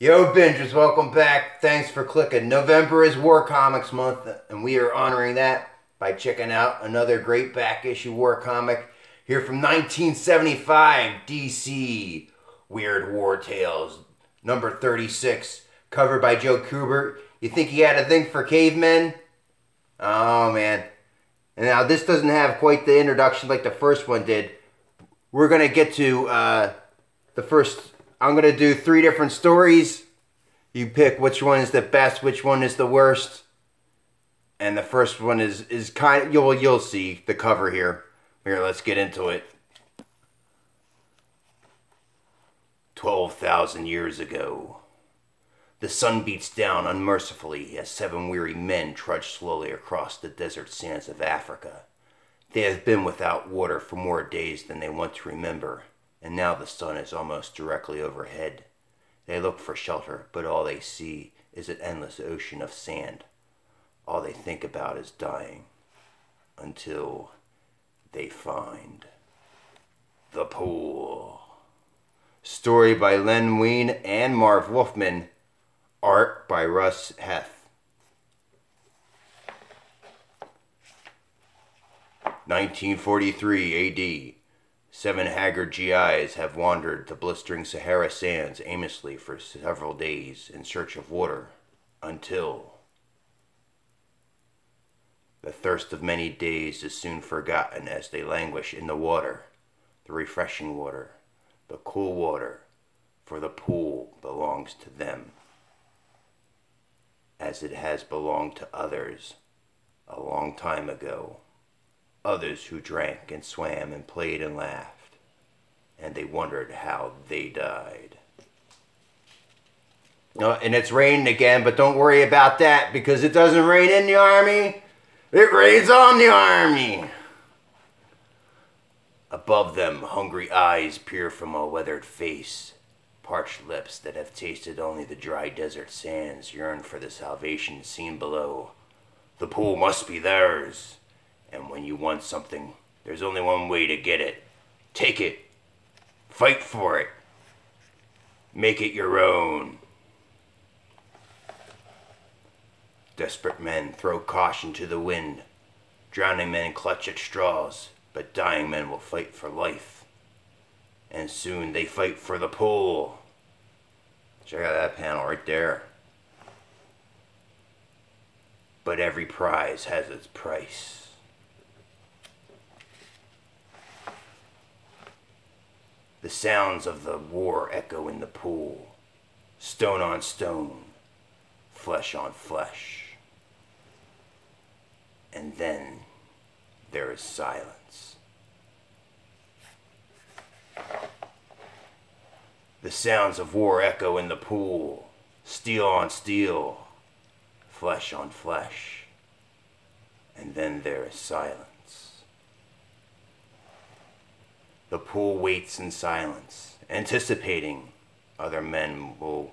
Yo, Bingers, welcome back. Thanks for clicking. November is War Comics Month, and we are honoring that by checking out another great back issue war comic here from 1975 DC Weird War Tales, number 36, covered by Joe Kubert. You think he had a thing for cavemen? Oh, man. And now this doesn't have quite the introduction like the first one did. We're going to get to uh, the first I'm gonna do three different stories. You pick which one is the best, which one is the worst. And the first one is is kind of you'll you'll see the cover here. Here, let's get into it. Twelve thousand years ago. The sun beats down unmercifully as seven weary men trudge slowly across the desert sands of Africa. They have been without water for more days than they want to remember and now the sun is almost directly overhead. They look for shelter, but all they see is an endless ocean of sand. All they think about is dying until they find the pool. Story by Len Wein and Marv Wolfman. Art by Russ Heath. 1943 AD. Seven haggard GIs have wandered the blistering Sahara sands aimlessly for several days in search of water until the thirst of many days is soon forgotten as they languish in the water, the refreshing water, the cool water, for the pool belongs to them, as it has belonged to others a long time ago others who drank and swam and played and laughed, and they wondered how they died. No, and it's raining again, but don't worry about that because it doesn't rain in the army. It rains on the army. Above them, hungry eyes peer from a weathered face. Parched lips that have tasted only the dry desert sands yearn for the salvation seen below. The pool must be theirs. And when you want something, there's only one way to get it. Take it. Fight for it. Make it your own. Desperate men throw caution to the wind. Drowning men clutch at straws, but dying men will fight for life. And soon they fight for the pole. Check out that panel right there. But every prize has its price. The sounds of the war echo in the pool, stone on stone, flesh on flesh. And then there is silence. The sounds of war echo in the pool, steel on steel, flesh on flesh. And then there is silence. The pool waits in silence, anticipating other men will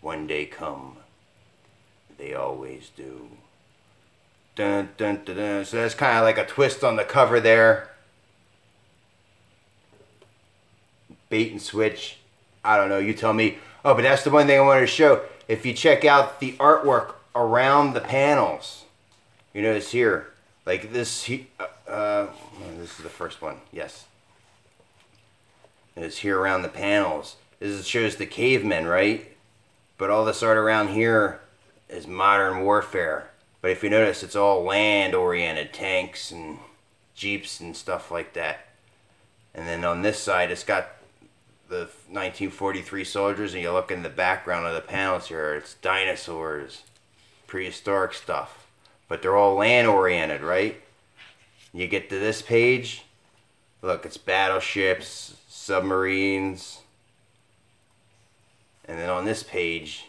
one day come. They always do. Dun, dun, dun, dun. So that's kind of like a twist on the cover there. Bait and switch. I don't know. You tell me. Oh, but that's the one thing I wanted to show. If you check out the artwork around the panels, you notice here, like this. Uh, uh, this is the first one. Yes is here around the panels. This shows the cavemen, right? But all this art around here is modern warfare. But if you notice, it's all land-oriented, tanks and jeeps and stuff like that. And then on this side, it's got the 1943 soldiers, and you look in the background of the panels here, it's dinosaurs, prehistoric stuff. But they're all land-oriented, right? You get to this page, look, it's battleships, submarines. And then on this page,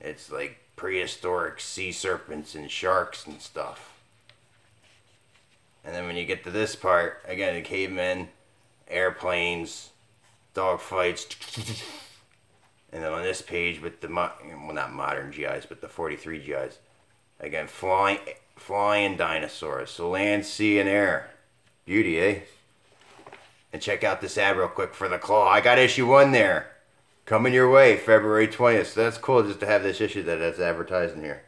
it's like prehistoric sea serpents and sharks and stuff. And then when you get to this part, again, the cavemen, airplanes, dog fights. And then on this page with the, well, not modern GIs, but the 43 GIs. Again, flying, flying dinosaurs. So land, sea, and air. Beauty, eh? And check out this ad real quick for the claw. I got issue one there. Coming your way, February 20th. So that's cool just to have this issue that that's advertising here.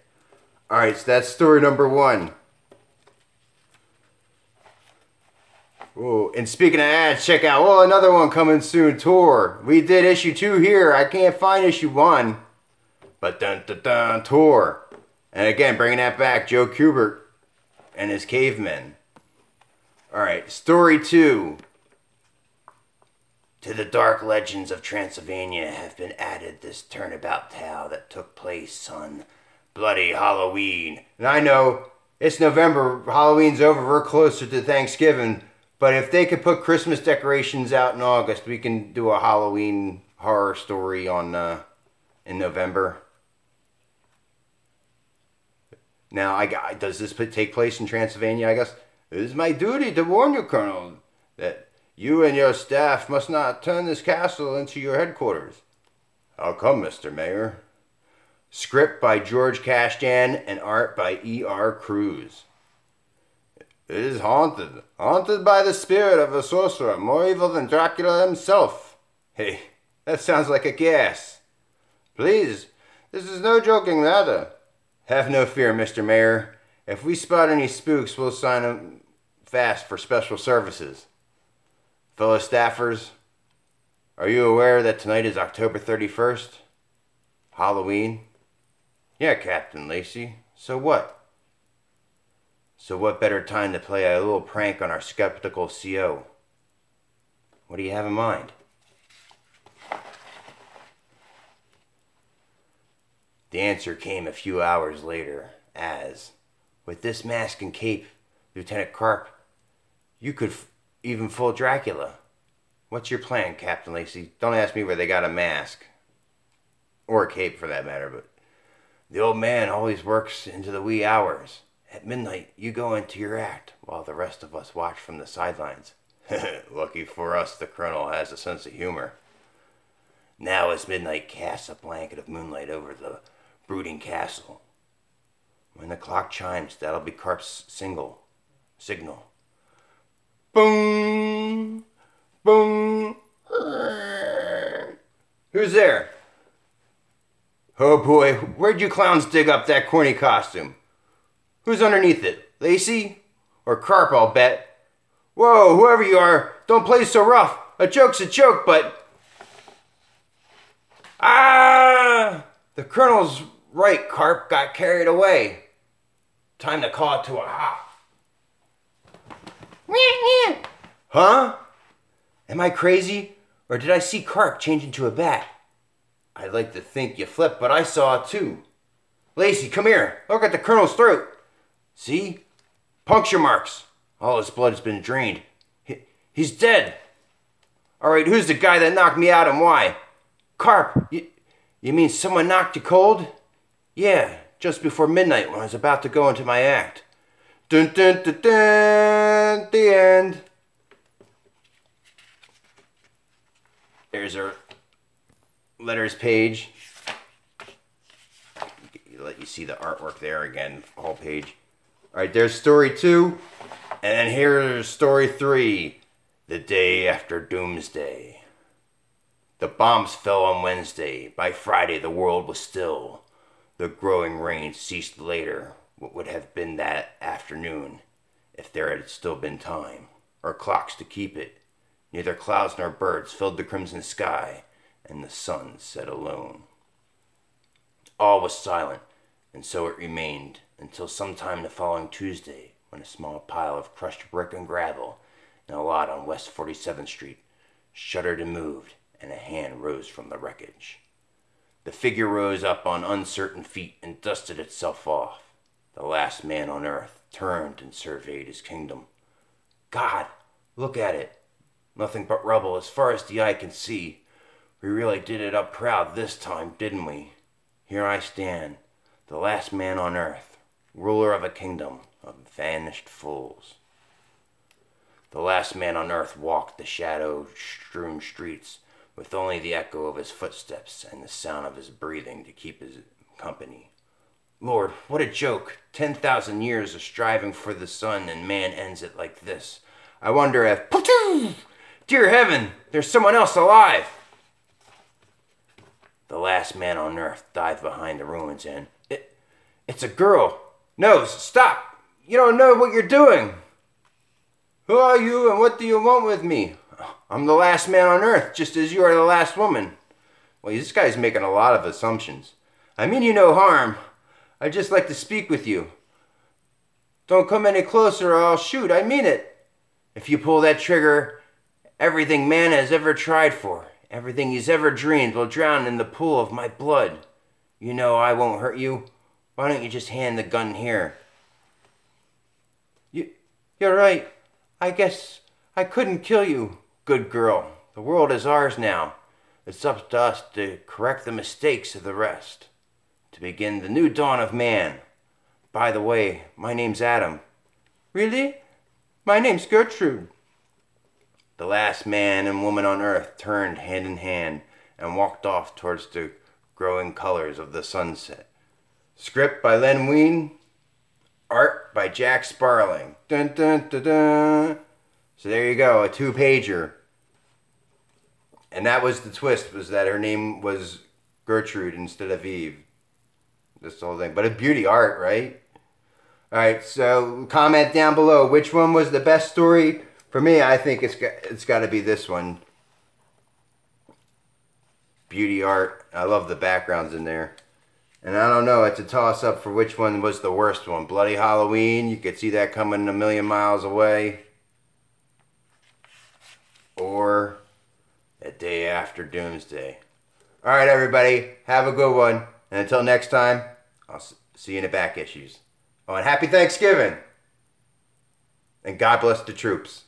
All right, so that's story number one. Ooh, and speaking of ads, check out, well, another one coming soon, Tor. We did issue two here. I can't find issue one. But dun dun dun, Tor. And again, bringing that back, Joe Kubert and his cavemen. All right, story two. To the dark legends of Transylvania have been added this turnabout tale that took place on Bloody Halloween. And I know it's November, Halloween's over, we're closer to Thanksgiving, but if they could put Christmas decorations out in August, we can do a Halloween horror story on uh, in November. Now, I does this take place in Transylvania? I guess it is my duty to warn you, Colonel, that you and your staff must not turn this castle into your headquarters. How come, Mr. Mayor? Script by George Kashdan and art by E.R. Cruz. It is haunted, haunted by the spirit of a sorcerer more evil than Dracula himself. Hey, that sounds like a gas. Please, this is no joking matter. Have no fear, Mr. Mayor. If we spot any spooks, we'll sign them fast for special services. Fellow staffers, are you aware that tonight is October 31st? Halloween? Yeah, Captain Lacey. So what? So what better time to play a little prank on our skeptical CO? What do you have in mind? The answer came a few hours later, as, with this mask and cape, Lieutenant Carp, you could even full Dracula. What's your plan, Captain Lacey? Don't ask me where they got a mask. Or a cape, for that matter, but the old man always works into the wee hours. At midnight, you go into your act, while the rest of us watch from the sidelines. Lucky for us, the colonel has a sense of humor. Now, as midnight casts a blanket of moonlight over the brooding castle, when the clock chimes, that'll be Carp's single signal. Boom, boom. Who's there? Oh boy, where'd you clowns dig up that corny costume? Who's underneath it? Lacey? Or Carp, I'll bet. Whoa, whoever you are, don't play so rough. A joke's a joke, but. Ah! The Colonel's right, Carp got carried away. Time to call it to a hop. Huh? Am I crazy? Or did I see Carp change into a bat? I'd like to think you flipped, but I saw it too. Lacey, come here. Look at the Colonel's throat. See? Puncture marks. All his blood has been drained. He, he's dead. All right, who's the guy that knocked me out and why? Carp, you, you mean someone knocked you cold? Yeah, just before midnight when I was about to go into my act. Dun dun dun dun, the end. There's our letters page. Let you see the artwork there again, whole page. All right, there's story two. And then here's story three The Day After Doomsday. The bombs fell on Wednesday. By Friday, the world was still. The growing rain ceased later, what would have been that afternoon, if there had still been time, or clocks to keep it. Neither clouds nor birds filled the crimson sky, and the sun set alone. All was silent, and so it remained until sometime the following Tuesday, when a small pile of crushed brick and gravel in a lot on West 47th Street shuddered and moved, and a hand rose from the wreckage. The figure rose up on uncertain feet and dusted itself off. The last man on earth turned and surveyed his kingdom. God, look at it. Nothing but rubble as far as the eye can see. We really did it up proud this time, didn't we? Here I stand, the last man on earth, ruler of a kingdom of vanished fools. The last man on earth walked the shadow strewn streets with only the echo of his footsteps and the sound of his breathing to keep his company. Lord, what a joke! Ten thousand years of striving for the sun, and man ends it like this. I wonder if. Dear heaven, there's someone else alive! The last man on earth died behind the ruins and it, it's a girl. No, stop! You don't know what you're doing. Who are you and what do you want with me? I'm the last man on earth, just as you are the last woman. Well, this guy's making a lot of assumptions. I mean you no harm. I'd just like to speak with you. Don't come any closer or I'll shoot. I mean it. If you pull that trigger, everything man has ever tried for, everything he's ever dreamed will drown in the pool of my blood. You know I won't hurt you. Why don't you just hand the gun here? You, you're right. I guess I couldn't kill you. Good girl. The world is ours now. It's up to us to correct the mistakes of the rest. To begin the new dawn of man. By the way, my name's Adam. Really? My name's Gertrude. The last man and woman on earth turned hand in hand and walked off towards the growing colors of the sunset. Script by Len Wein. Art by Jack Sparling. Dun dun dun dun. So there you go, a two pager. And that was the twist, was that her name was Gertrude instead of Eve. This whole thing. But a beauty art, right? Alright, so comment down below which one was the best story. For me, I think it's got, it's got to be this one. Beauty art. I love the backgrounds in there. And I don't know, it's a toss up for which one was the worst one. Bloody Halloween, you could see that coming a million miles away. Or a day after Doomsday. Alright, everybody, have a good one. And until next time, I'll see you in the back issues. Oh, and happy Thanksgiving! And God bless the troops.